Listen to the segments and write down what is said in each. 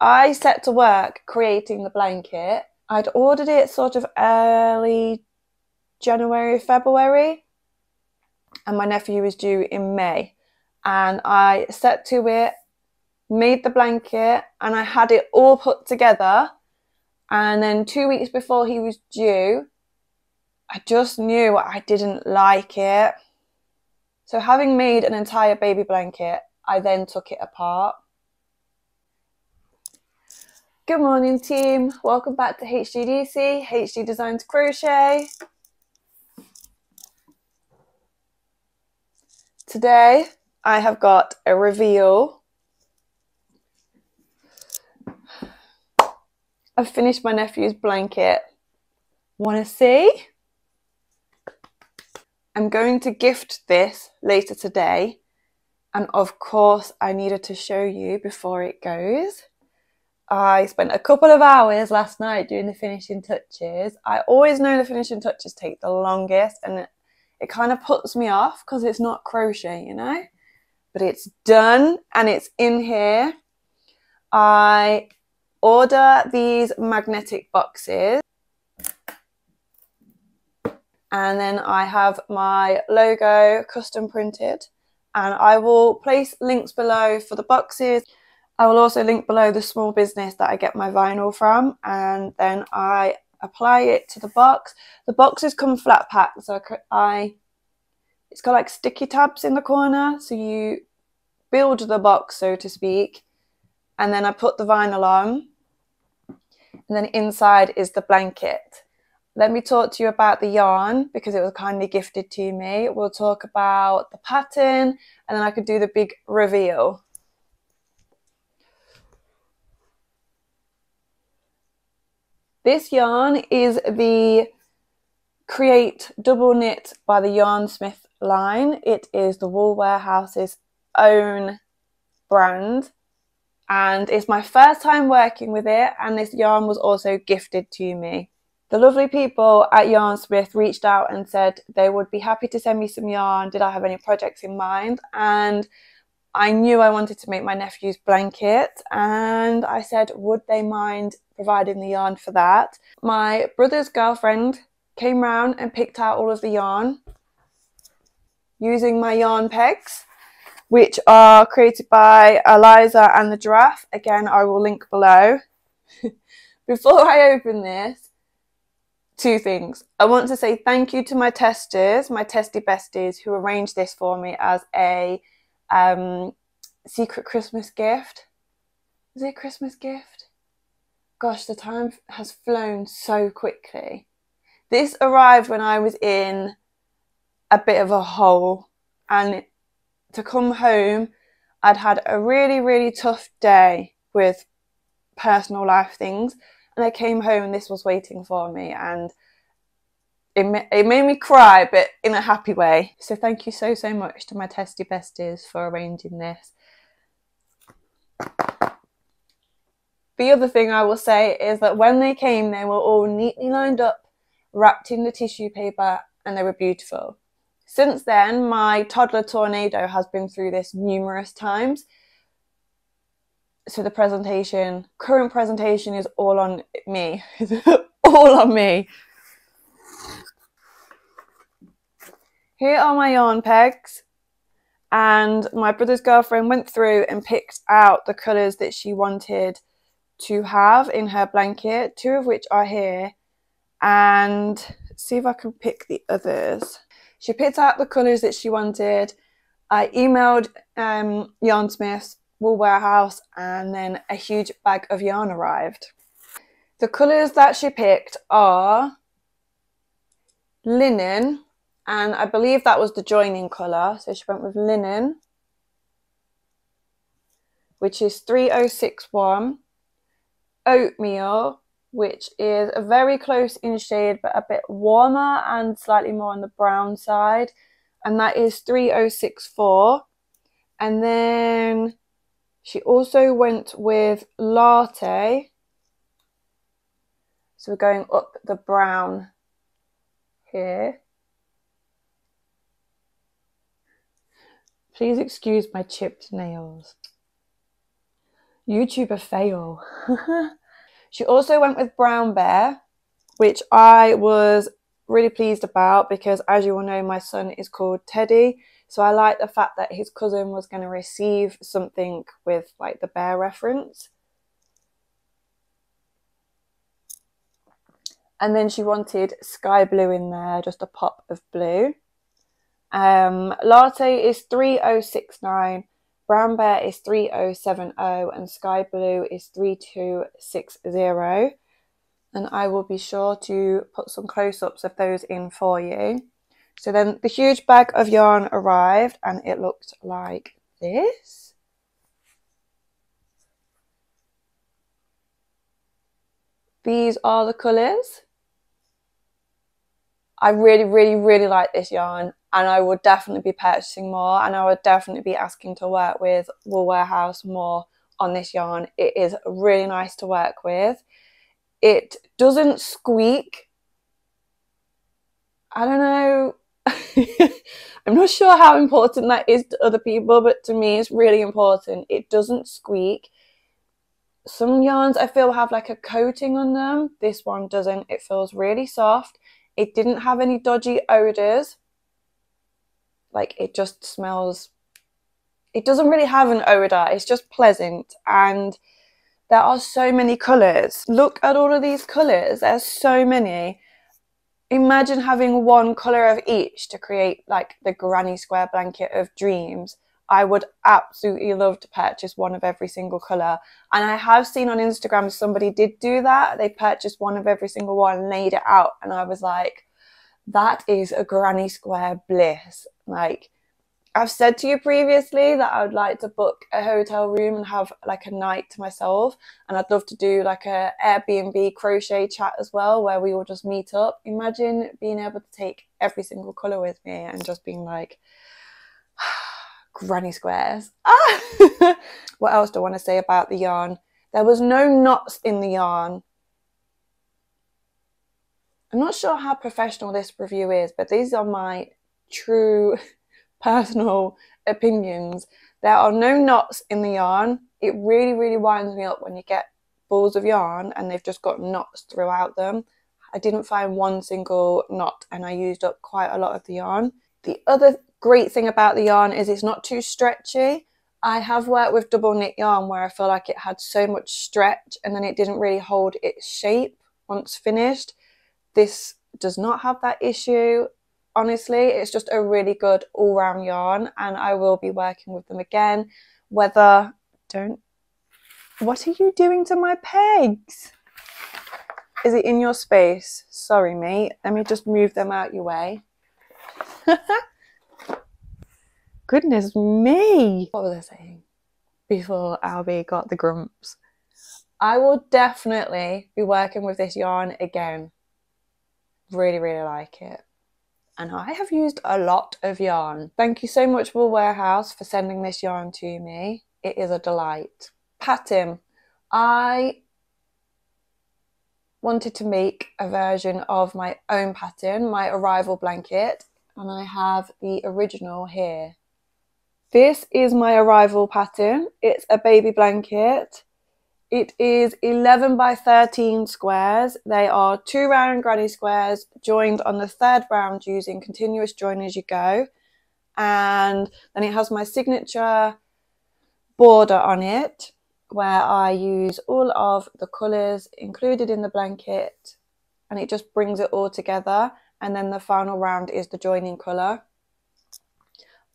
I set to work creating the blanket. I'd ordered it sort of early January, February, and my nephew was due in May. And I set to it, made the blanket, and I had it all put together. And then two weeks before he was due, I just knew I didn't like it. So, having made an entire baby blanket, I then took it apart. Good morning, team. Welcome back to HGDC, HG Designs Crochet. Today, I have got a reveal. I've finished my nephew's blanket. Want to see? I'm going to gift this later today. And of course, I needed to show you before it goes. I spent a couple of hours last night doing the finishing touches. I always know the finishing touches take the longest and it, it kind of puts me off because it's not crochet, you know? But it's done and it's in here. I order these magnetic boxes and then I have my logo custom printed and I will place links below for the boxes. I will also link below the small business that I get my vinyl from and then I apply it to the box. The boxes come flat packed so I it's got like sticky tabs in the corner so you build the box so to speak and then I put the vinyl on and then inside is the blanket let me talk to you about the yarn because it was kindly gifted to me. We'll talk about the pattern and then I could do the big reveal. This yarn is the Create Double Knit by the Yarnsmith line. It is the Wool Warehouse's own brand and it's my first time working with it and this yarn was also gifted to me. The lovely people at Yarnsmith reached out and said they would be happy to send me some yarn. Did I have any projects in mind? And I knew I wanted to make my nephew's blanket, and I said, would they mind providing the yarn for that? My brother's girlfriend came round and picked out all of the yarn using my yarn pegs, which are created by Eliza and the Giraffe. Again, I will link below. Before I open this, two things. I want to say thank you to my testers, my testy besties, who arranged this for me as a um, secret Christmas gift. Is it a Christmas gift? Gosh, the time has flown so quickly. This arrived when I was in a bit of a hole, and to come home, I'd had a really, really tough day with personal life things and I came home and this was waiting for me and it, it made me cry but in a happy way so thank you so so much to my testy besties for arranging this the other thing I will say is that when they came they were all neatly lined up wrapped in the tissue paper and they were beautiful since then my toddler tornado has been through this numerous times so the presentation, current presentation is all on me. all on me. Here are my yarn pegs. And my brother's girlfriend went through and picked out the colours that she wanted to have in her blanket, two of which are here. And see if I can pick the others. She picked out the colours that she wanted. I emailed um, Yarnsmiths Wool Warehouse, and then a huge bag of yarn arrived. The colours that she picked are linen, and I believe that was the joining colour, so she went with linen, which is 3061, oatmeal, which is a very close in shade but a bit warmer and slightly more on the brown side, and that is 3064. And then she also went with latte. So we're going up the brown here. Please excuse my chipped nails. YouTuber fail. she also went with Brown Bear, which I was really pleased about because, as you all know, my son is called Teddy. So I like the fact that his cousin was going to receive something with like the bear reference. And then she wanted sky blue in there, just a pop of blue. Um, latte is 3069, brown bear is 3070, and sky blue is 3260. And I will be sure to put some close ups of those in for you. So then the huge bag of yarn arrived and it looked like this. These are the colours. I really, really, really like this yarn and I would definitely be purchasing more and I would definitely be asking to work with Wool Warehouse more on this yarn. It is really nice to work with. It doesn't squeak. I don't know. I'm not sure how important that is to other people, but to me it's really important. It doesn't squeak. Some yarns I feel have like a coating on them. This one doesn't. It feels really soft it didn't have any dodgy odors. Like it just smells. It doesn't really have an odor. It's just pleasant and there are so many colors. Look at all of these colors. There's so many. Imagine having one color of each to create like the granny square blanket of dreams. I would absolutely love to purchase one of every single color. And I have seen on Instagram somebody did do that. They purchased one of every single one and laid it out. And I was like, that is a granny square bliss. Like, I've said to you previously that I would like to book a hotel room and have like a night to myself. And I'd love to do like a Airbnb crochet chat as well, where we all just meet up. Imagine being able to take every single color with me and just being like, granny squares. What else do I want to say about the yarn? There was no knots in the yarn. I'm not sure how professional this review is, but these are my true personal opinions. There are no knots in the yarn. It really, really winds me up when you get balls of yarn and they've just got knots throughout them. I didn't find one single knot and I used up quite a lot of the yarn. The other great thing about the yarn is it's not too stretchy. I have worked with double knit yarn where I feel like it had so much stretch and then it didn't really hold its shape once finished. This does not have that issue. Honestly, it's just a really good all round yarn and I will be working with them again. Whether, don't, what are you doing to my pegs? Is it in your space? Sorry, mate. Let me just move them out your way. Goodness me. What was I saying? Before Albie got the grumps. I will definitely be working with this yarn again. Really, really like it. And I have used a lot of yarn. Thank you so much, Wool Warehouse, for sending this yarn to me. It is a delight. Pattern. I wanted to make a version of my own pattern, my arrival blanket, and I have the original here. This is my arrival pattern. It's a baby blanket. It is 11 by 13 squares. They are two round granny squares joined on the third round using continuous join as you go. And then it has my signature border on it where I use all of the colours included in the blanket and it just brings it all together. And then the final round is the joining colour.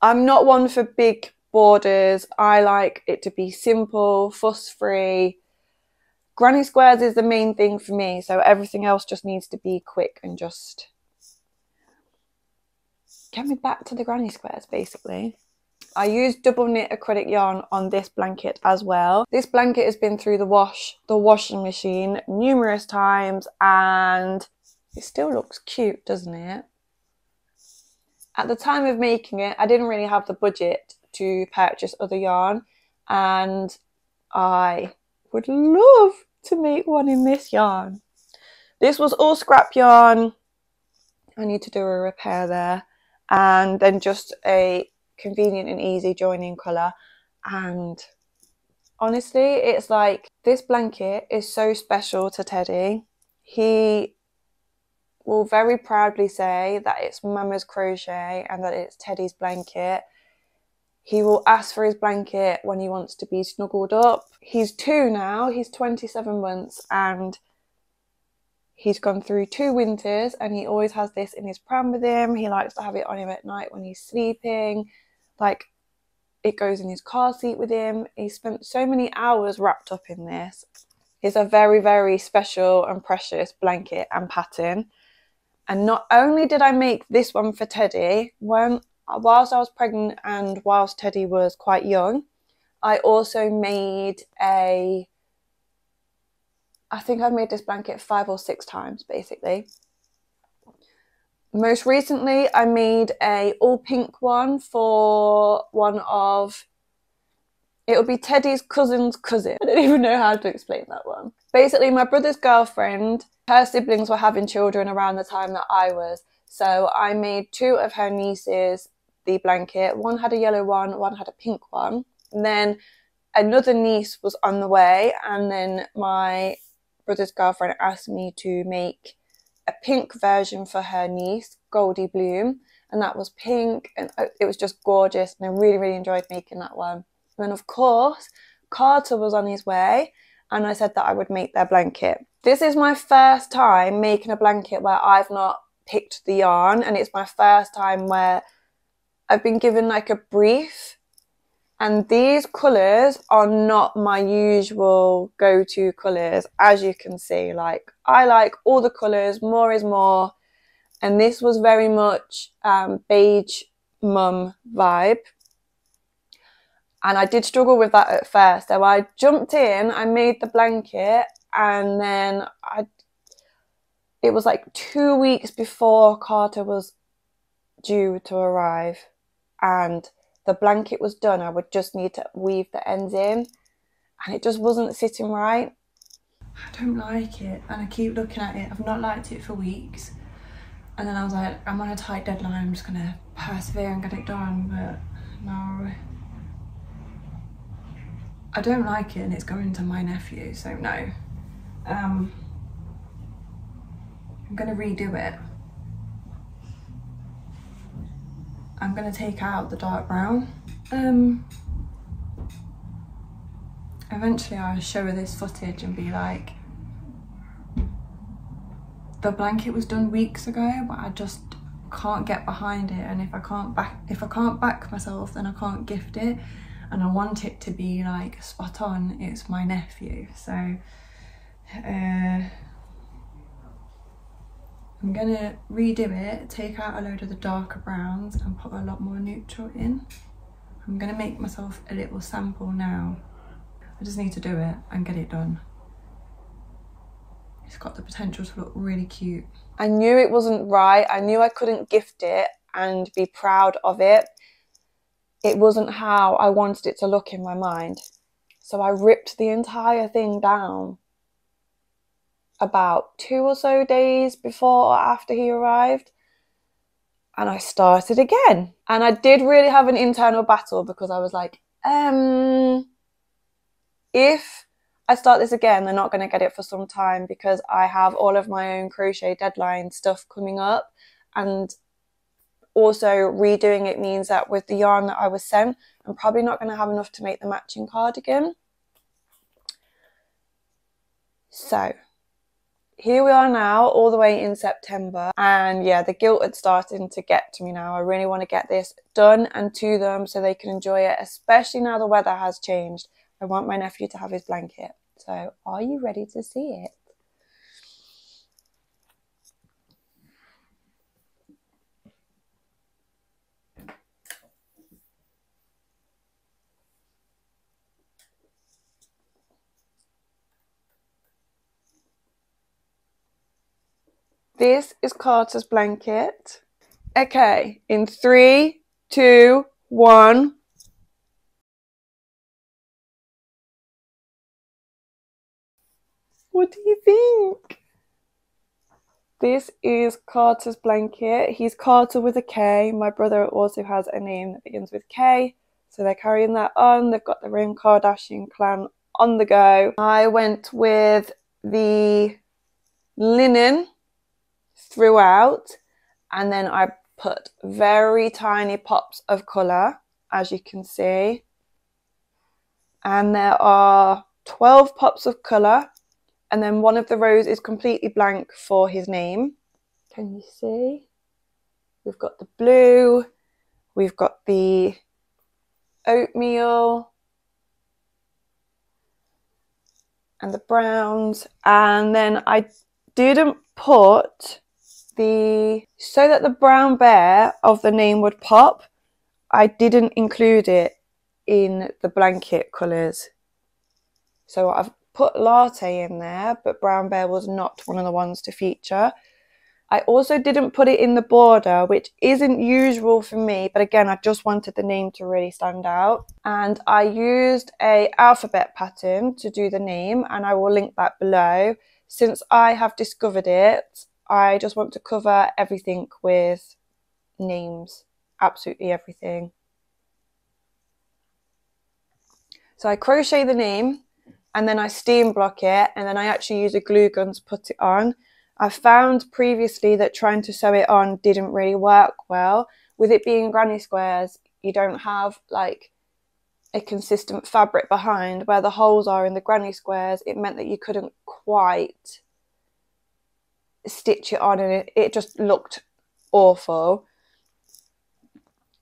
I'm not one for big borders. I like it to be simple, fuss free. Granny squares is the main thing for me, so everything else just needs to be quick and just get me back to the granny squares basically. I used double knit acrylic yarn on this blanket as well. This blanket has been through the wash, the washing machine numerous times and it still looks cute, doesn't it? At the time of making it, I didn't really have the budget to purchase other yarn, and I would love to make one in this yarn. This was all scrap yarn. I need to do a repair there, and then just a convenient and easy joining colour. And Honestly, it's like this blanket is so special to Teddy. He will very proudly say that it's Mama's crochet and that it's Teddy's blanket. He will ask for his blanket when he wants to be snuggled up. He's two now, he's 27 months, and he's gone through two winters and he always has this in his pram with him. He likes to have it on him at night when he's sleeping. Like, it goes in his car seat with him. He spent so many hours wrapped up in this. It's a very, very special and precious blanket and pattern. And not only did I make this one for Teddy, when whilst I was pregnant and whilst Teddy was quite young, I also made a. I think I've made this blanket five or six times basically. Most recently, I made a all pink one for one of. It would be Teddy's cousin's cousin. I don't even know how to explain that one. Basically, my brother's girlfriend, her siblings were having children around the time that I was. So I made two of her nieces the blanket. One had a yellow one, one had a pink one. And then another niece was on the way, and then my brother's girlfriend asked me to make a pink version for her niece, Goldie Bloom, and that was pink, and uh, it was just gorgeous, and I really, really enjoyed making that one. And then, of course, Karter was on his way, and I said that I would make their blanket. This is my first time making a blanket where I've not picked the yarn, and it's my first time where I've been given like a brief and these colours are not my usual go-to colours as you can see. Like I like all the colours more is more. And this was very much um, beige mum vibe. And I did struggle with that at first. So I jumped in I made the blanket and then I it was like two weeks before Karter was due to arrive and the blanket was done. I would just need to weave the ends in and it just wasn't sitting right. I don't like it and I keep looking at it. I've not liked it for weeks. And then I was like, I'm on a tight deadline, I'm just gonna persevere and get it done, but no. I don't like it and it's going to my nephew, so no. Um, I'm gonna redo it. I'm to take out the dark brown. Um, eventually I'll show her this footage and be like, the blanket was done weeks ago, but I just can't get behind it. And if I can't back, if I can't back myself, then I can't gift it. And I want it to be like spot on. It's my nephew, so uh, I'm gonna redo it, take out a load of the darker browns and put a lot more neutral in. I'm gonna make myself a little sample now. I just need to do it and get it done. It's got the potential to look really cute. I knew it wasn't right. I knew I couldn't gift it and be proud of it. It wasn't how I wanted it to look in my mind. So I ripped the entire thing down about two or so days before or after he arrived. And I started again. And I did really have an internal battle because I was like, um, if I start this again, they're not going to get it for some time because I have all of my own crochet deadline stuff coming up. And also, redoing it means that with the yarn that I was sent, I'm probably not going to have enough to make the matching cardigan. So, here we are now, all the way in September. And yeah, the guilt had started to get to me now. I really want to get this done and to them so they can enjoy it, especially now the weather has changed. I want my nephew to have his blanket. So, are you ready to see it? This is Karter's blanket. Okay, in three, two, one. What do you think? This is Karter's blanket. He's Karter with a K. My brother also has a name that begins with K. So they're carrying that on. They've got their own Kardashian clan on the go. I went with the linen throughout and then I put very tiny pops of colour as you can see and there are 12 pops of colour and then one of the rows is completely blank for his name. Can you see? We've got the blue, we've got the oatmeal, and the browns. And then I didn't put the, so that the brown bear of the name would pop, I didn't include it in the blanket colours. So I've put latte in there, but brown bear was not one of the ones to feature. I also didn't put it in the border, which isn't usual for me, but again, I just wanted the name to really stand out. And I used a alphabet pattern to do the name, and I will link that below. Since I have discovered it, I just want to cover everything with names, absolutely everything. So I crochet the name and then I steam block it and then I actually use a glue gun to put it on. I found previously that trying to sew it on didn't really work well. With it being granny squares, you don't have like a consistent fabric behind where the holes are in the granny squares. It meant that you couldn't quite stitch it on and it, it just looked awful.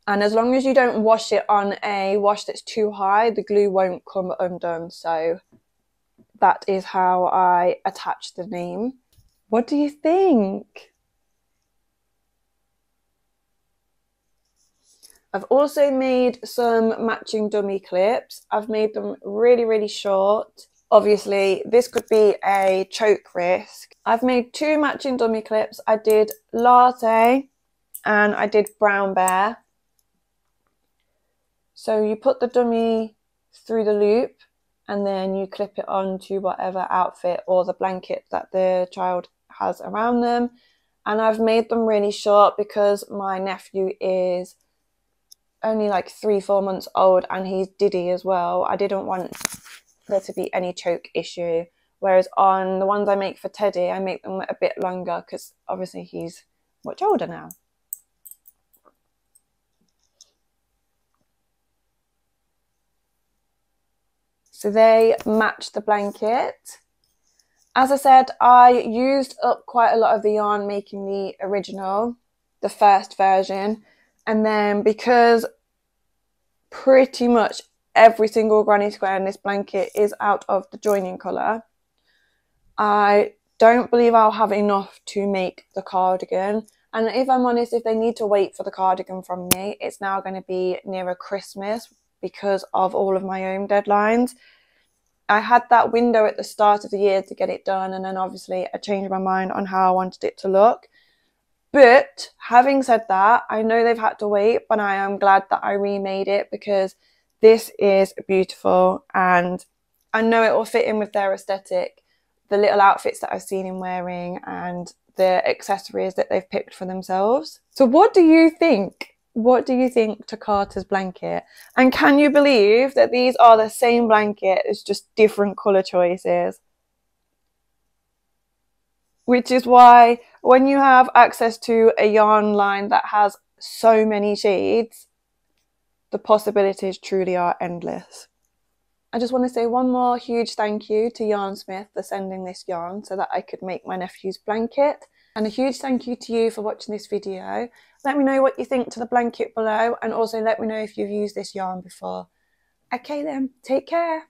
And as long as you don't wash it on a wash that's too high, the glue won't come undone. So that is how I attach the name. What do you think? I've also made some matching dummy clips. I've made them really, really short. Obviously, this could be a choke risk. I've made two matching dummy clips. I did latte and I did brown bear. So you put the dummy through the loop and then you clip it onto whatever outfit or the blanket that the child has around them. And I've made them really short because my nephew is only like three, four months old and he's diddy as well. I didn't want there to be any choke issue. Whereas on the ones I make for Teddy, I make them a bit longer because obviously he's much older now. So they match the blanket. As I said, I used up quite a lot of the yarn making the original, the first version. And then because pretty much every single granny square in this blanket is out of the joining colour, I don't believe I'll have enough to make the cardigan. And if I'm honest, if they need to wait for the cardigan from me, it's now going to be nearer Christmas because of all of my own deadlines. I had that window at the start of the year to get it done, and then obviously I changed my mind on how I wanted it to look. But having said that, I know they've had to wait, but I am glad that I remade it because this is beautiful and I know it will fit in with their aesthetic. The little outfits that I've seen him wearing and the accessories that they've picked for themselves. So, what do you think? what do you think to Karter's blanket? And can you believe that these are the same blanket, it's just different colour choices? Which is why when you have access to a yarn line that has so many shades, the possibilities truly are endless. I just want to say one more huge thank you to Yarnsmith for sending this yarn so that I could make my nephew's blanket. And a huge thank you to you for watching this video. Let me know what you think to the blanket below and also let me know if you've used this yarn before. Okay then, take care.